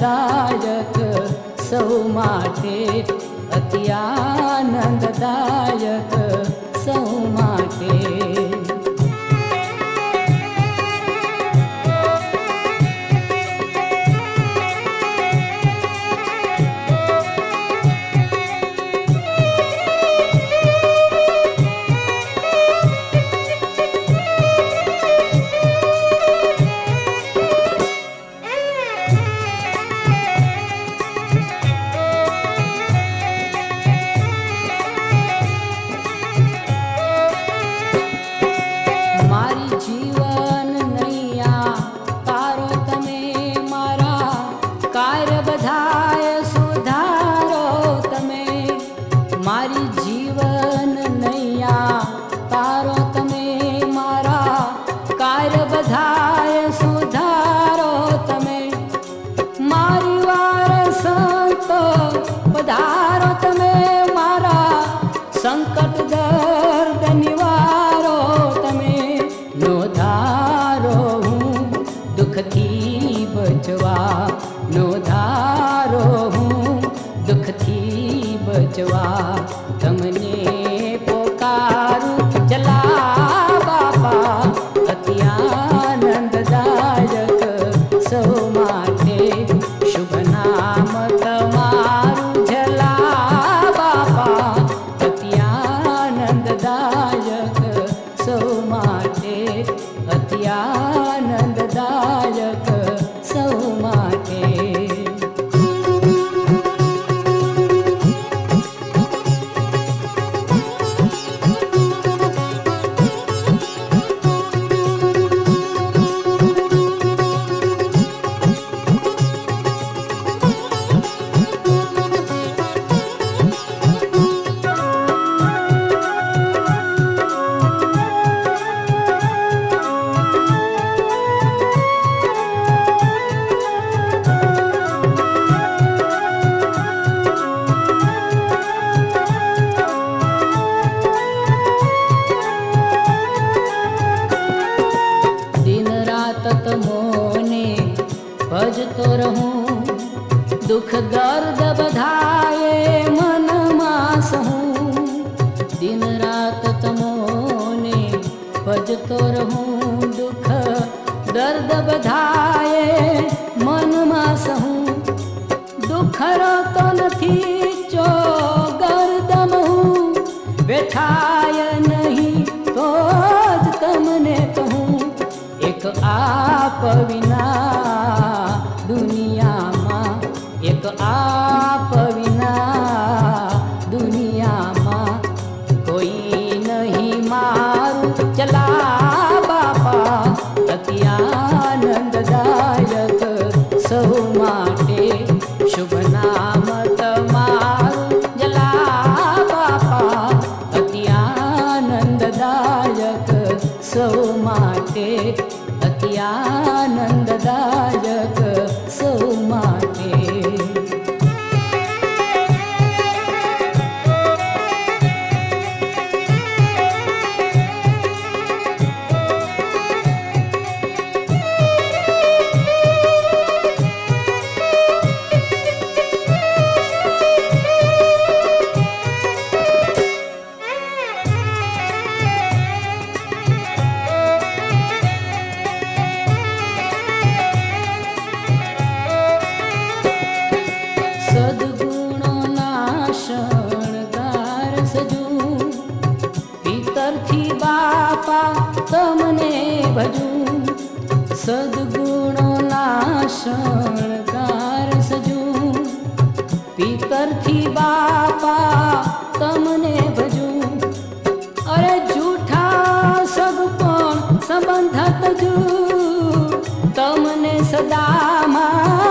आनन्ददायक सौ माठे अति आनन्ददायक सौमा बचवा तम अधीशो गर्दमहूँ नहीं तो एक आप विना બાપા તમને ભજું સદગુણોના શણગાર સજું પિતરથી બાપા તમને ભજું અરે જૂઠા સબ પણ સંબંધ તજું તમને સદામાં